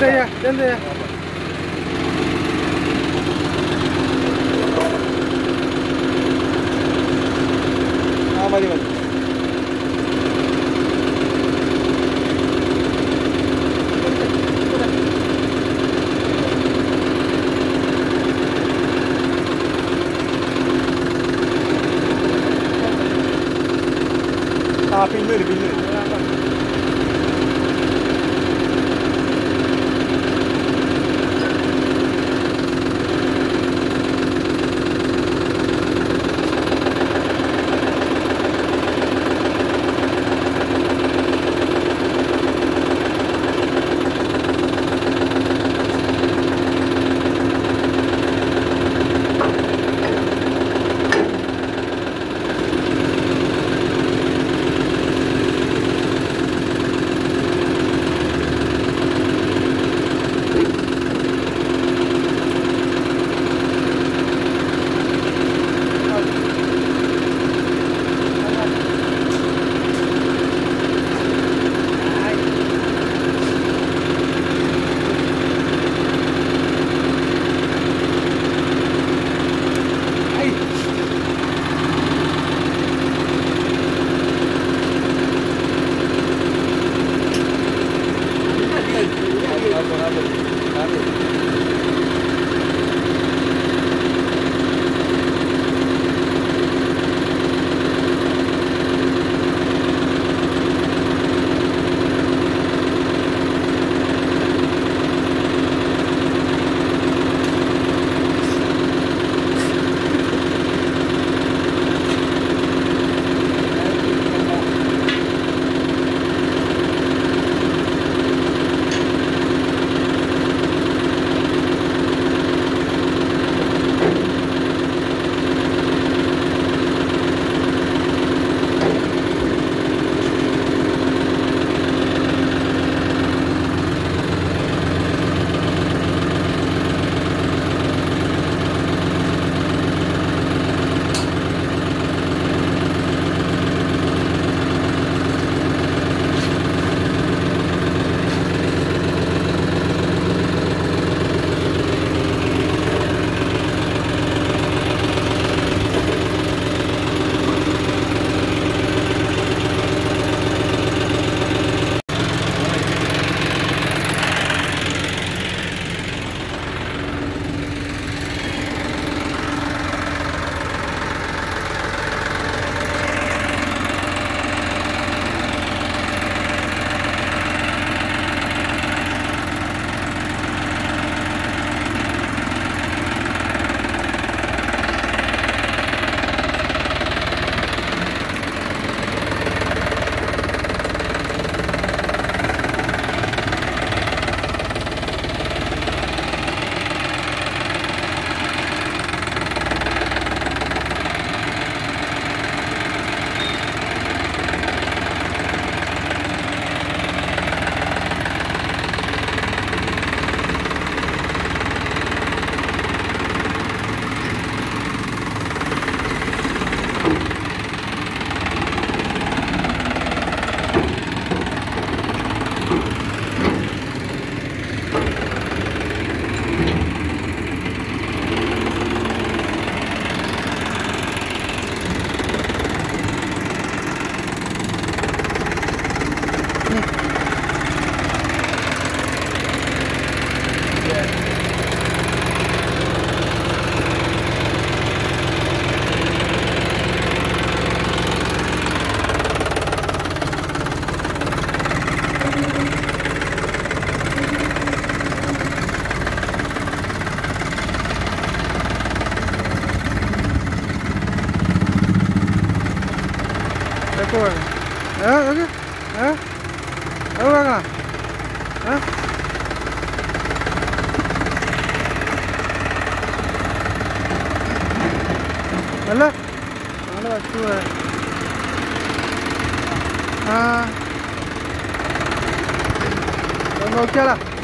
എന്നിട്ട് ചെയ്യാ എന്ത് ചെയ്യാ ആ മതി മതി ആ പിന്നെ വരും പിന്നെ വരും തെക്ക് വേണം ഏ നോക്ക് ഏ അത് വാങ്ങണം ഏ അല്ല 我干了。